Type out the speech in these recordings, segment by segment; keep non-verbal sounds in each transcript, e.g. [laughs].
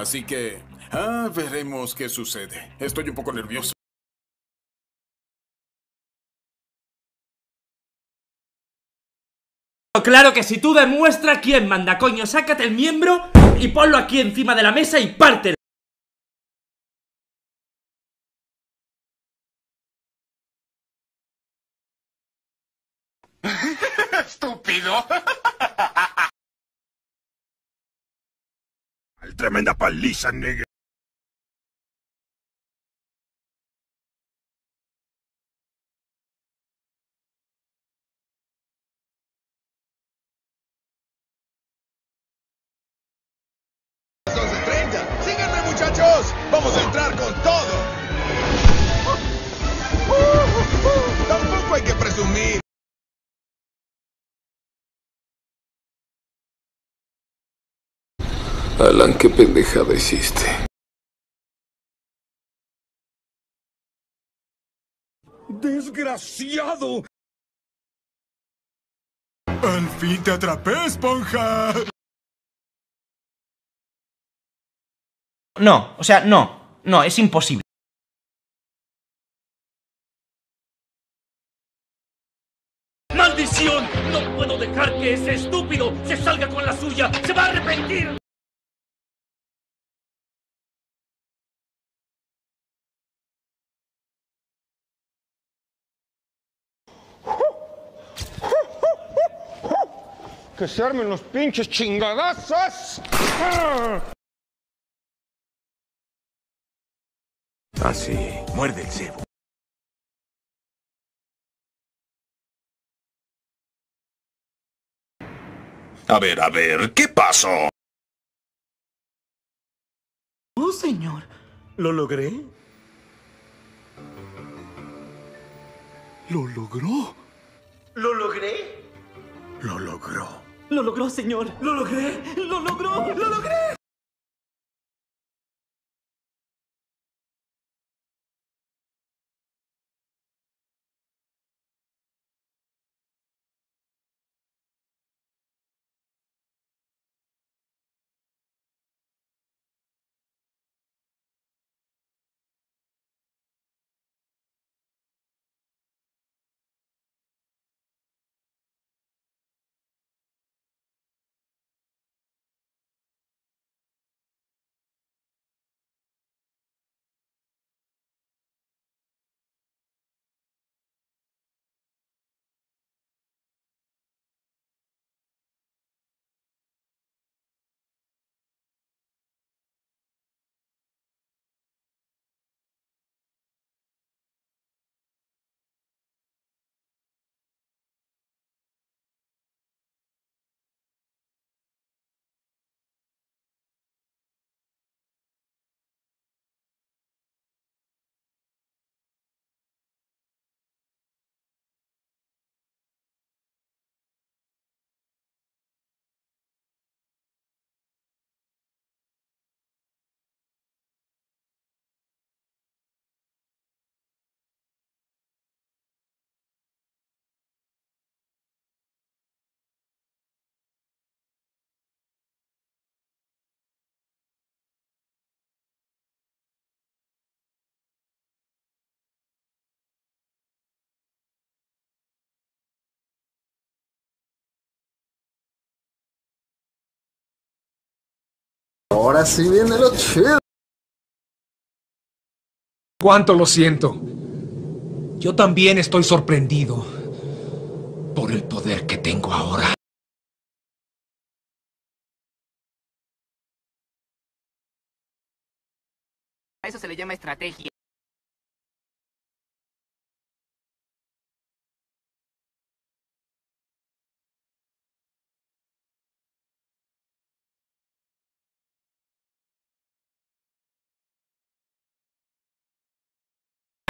Así que, ah, veremos qué sucede. Estoy un poco nervioso. Claro que si tú demuestra quién manda, coño, sácate el miembro y ponlo aquí encima de la mesa y parte. [laughs] ¡Estúpido! Tremenda paliza, nigga. ¡Síganme, muchachos! ¡Vamos a entrar con todo! Alan, qué pendejada hiciste. ¡Desgraciado! ¡Al fin te atrapé, esponja! No, o sea, no, no, es imposible. ¡Maldición! No puedo dejar que ese estúpido se salga con la suya. ¡Se va a arrepentir! ¡Que se armen los pinches chingadazos! Así. Muerde el cebo. A ver, a ver, ¿qué pasó? Oh, señor. ¿Lo logré? ¿Lo logró? ¿Lo logré? Lo logró. Lo logró, señor. Lo logré. Lo logró. Lo logré. Ahora sí viene lo chido. Cuánto lo siento. Yo también estoy sorprendido por el poder que tengo ahora. A eso se le llama estrategia.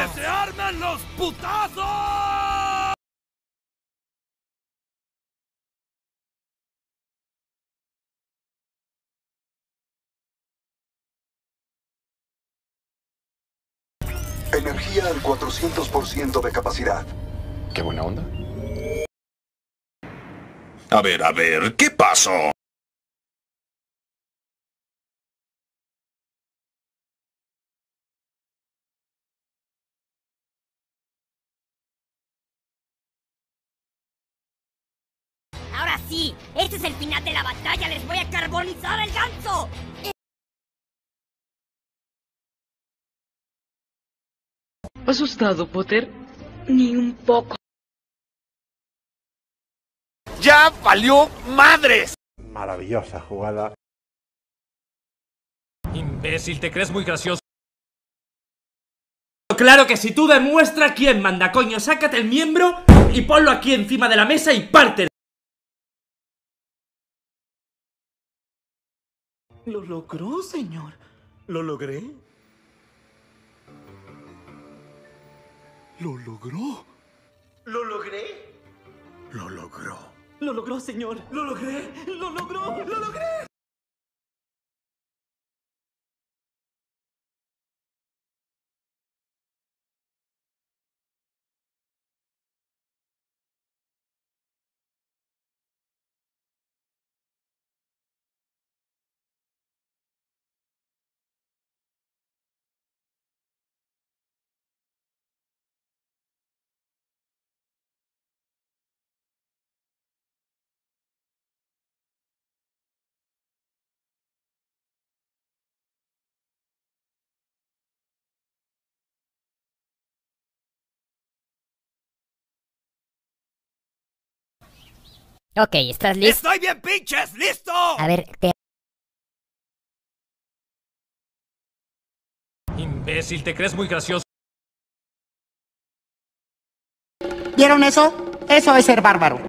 ¡Se arman los putazos! Energía al 400% de capacidad. Qué buena onda. A ver, a ver, ¿qué pasó? Este es el final de la batalla, les voy a carbonizar el ganso. ¿Asustado, Potter? Ni un poco. ¡Ya valió madres! Maravillosa jugada. Imbécil, ¿te crees muy gracioso? Claro que si tú demuestra quién manda, coño, sácate el miembro y ponlo aquí encima de la mesa y parte. Lo logró, señor. ¿Lo logré? Lo logró. ¿Lo logré? Lo logró. Lo logró, señor. Lo logré. Lo logró. Lo logré. Ok, ¿estás listo? ¡Estoy bien, pinches! ¡Listo! A ver, te... Imbécil, ¿te crees muy gracioso? ¿Vieron eso? Eso es ser bárbaro.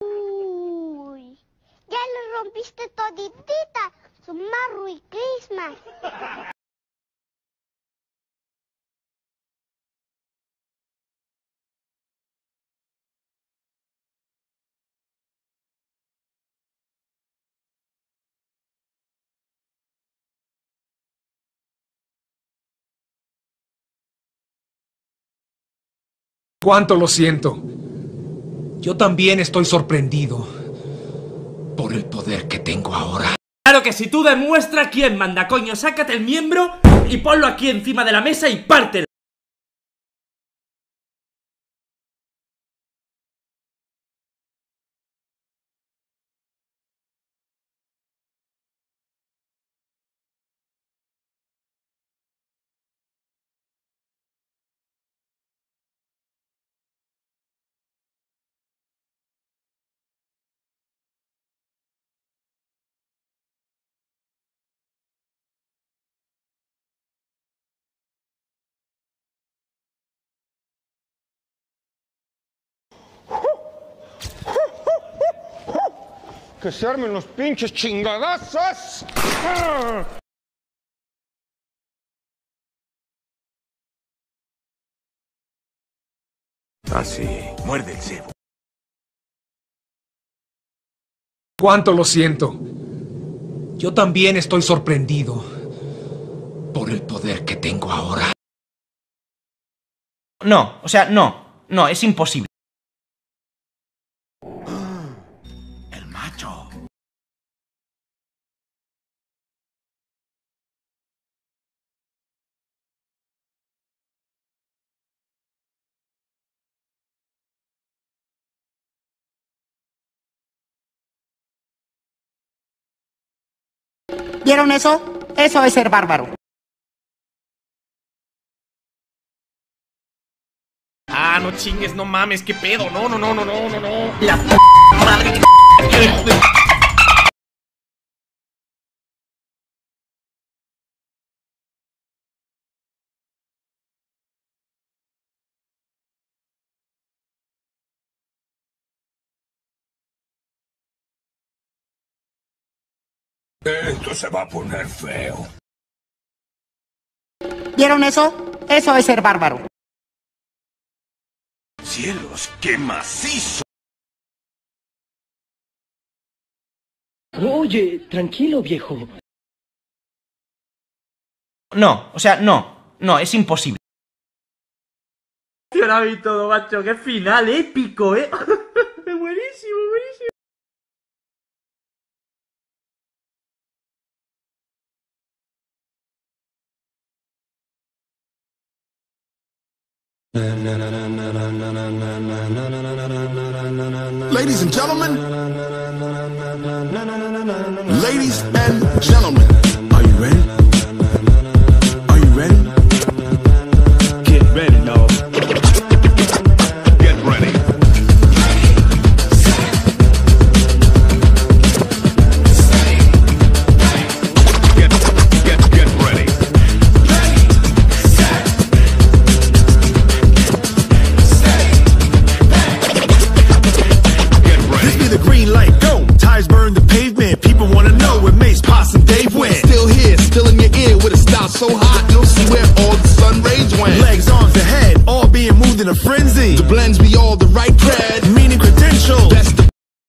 Uy, ya le rompiste toditita su Merry Christmas. Cuánto lo siento. Yo también estoy sorprendido por el poder que tengo ahora. Claro que si tú demuestra quién manda, coño, sácate el miembro y ponlo aquí encima de la mesa y parte. ¡Que se armen los pinches chingadazos! Así. Muerde el cebo. Cuánto lo siento. Yo también estoy sorprendido por el poder que tengo ahora. No, o sea, no. No, es imposible. Macho. ¿Vieron eso? Eso es ser bárbaro. Ah, no chingues, no mames, qué pedo. No, no, no, no, no, no, no. La madre que Esto se va a poner feo. ¿Vieron eso? Eso es ser bárbaro. ¡Cielos, qué macizo! Oye, tranquilo, viejo. No, o sea, no. No, es imposible. Tío, y todo, macho. Qué final épico, eh. [laughs] buenísimo, buenísimo. na na na gentlemen. right bread